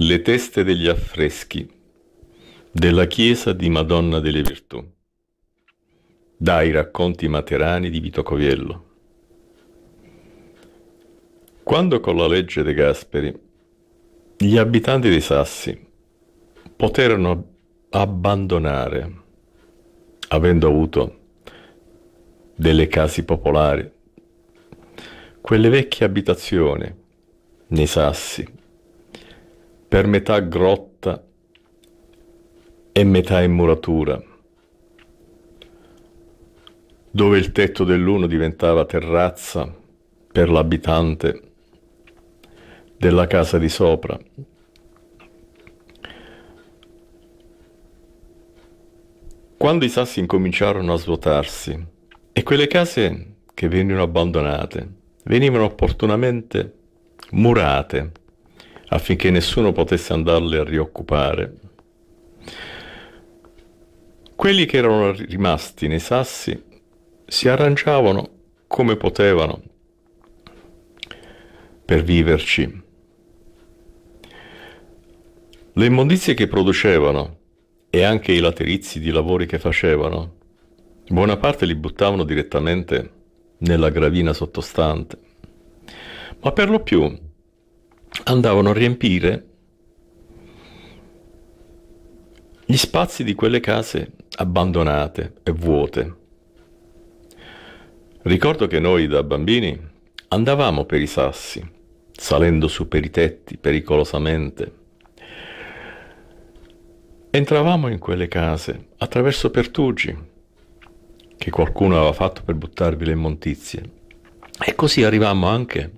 Le teste degli affreschi della chiesa di Madonna delle Virtù dai racconti materani di Vito Coviello. Quando con la legge De Gasperi gli abitanti dei Sassi poterono abbandonare, avendo avuto delle case popolari, quelle vecchie abitazioni nei Sassi, per metà grotta e metà in muratura, dove il tetto dell'uno diventava terrazza per l'abitante della casa di sopra. Quando i sassi incominciarono a svuotarsi e quelle case che vennero abbandonate venivano opportunamente murate affinché nessuno potesse andarle a rioccupare. Quelli che erano rimasti nei sassi si arrangiavano come potevano per viverci. Le immondizie che producevano e anche i laterizi di lavori che facevano, buona parte li buttavano direttamente nella gravina sottostante, ma per lo più andavano a riempire gli spazi di quelle case abbandonate e vuote. Ricordo che noi da bambini andavamo per i sassi, salendo su per i tetti pericolosamente. Entravamo in quelle case attraverso pertugi che qualcuno aveva fatto per buttarvi le immondizie e così arrivammo anche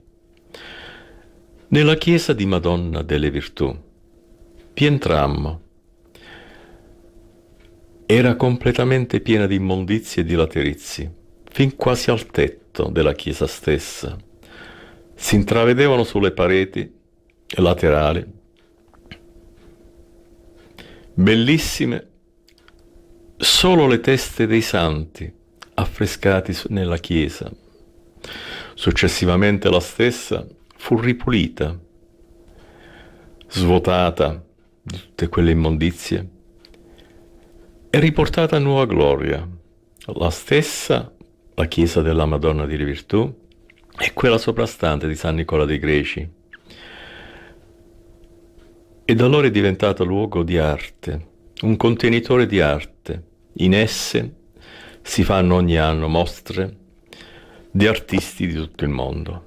nella chiesa di Madonna delle Virtù. Vi entrammo. Era completamente piena di immondizie e di laterizi, fin quasi al tetto della chiesa stessa. Si intravedevano sulle pareti laterali bellissime solo le teste dei santi affrescati nella chiesa. Successivamente la stessa fu ripulita, svuotata di tutte quelle immondizie e riportata a nuova gloria. La stessa, la chiesa della Madonna di Virtù, e quella soprastante di San Nicola dei Greci. E da allora è diventata luogo di arte, un contenitore di arte. In esse si fanno ogni anno mostre di artisti di tutto il mondo.